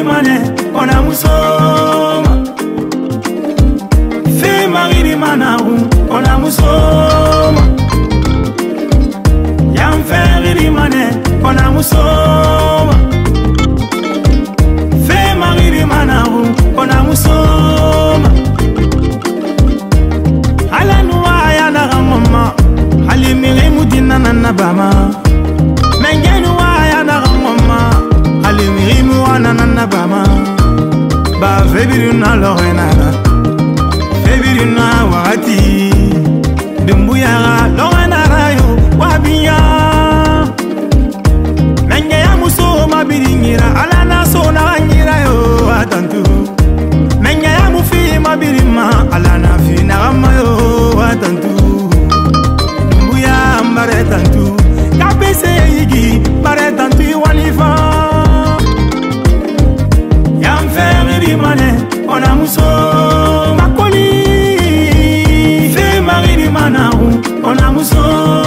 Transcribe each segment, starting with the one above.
Fimagirimane, on a moussoma Fimagirimana, on mobali dimbuyaka longa na rayo wabiya menge ya muso mabilingira ala naso nakangira yo atantu menge ya mufi mabilima ala nafi nakama yo atantu dimbuya mbare tantu kapese yigi mbare tantu iwanifa yamferidimane ona muso Mon amour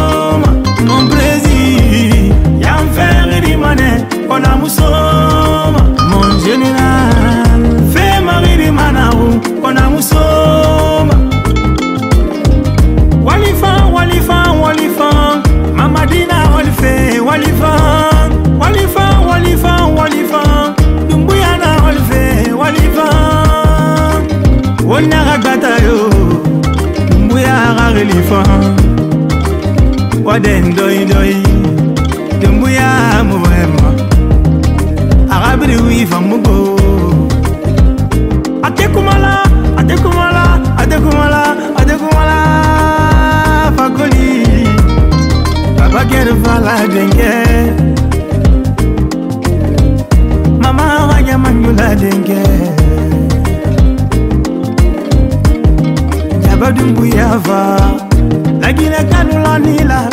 wa d e ndoi d o i Kembuya muwema Agabri wifa mugo Ate kumala, ate kumala, ate kumala, ate kumala Fakoli Baba kere fala denge Mama w a y a manyula denge Jabadumbu yava Lagina kanula nila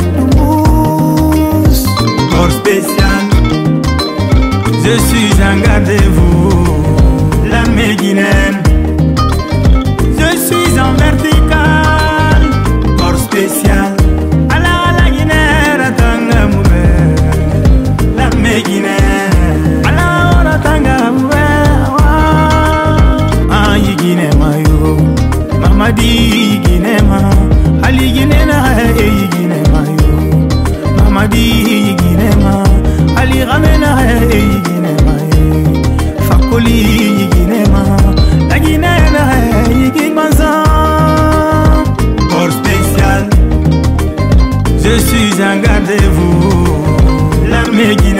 un rendez-vous, la Méguinène. Je suis en vertical, corps spécial. Ala la Guinée, ratanga moube, la Méguinène. Ala ratanga moube, ah Guinée mayo, mamadi. gardez vous la méguine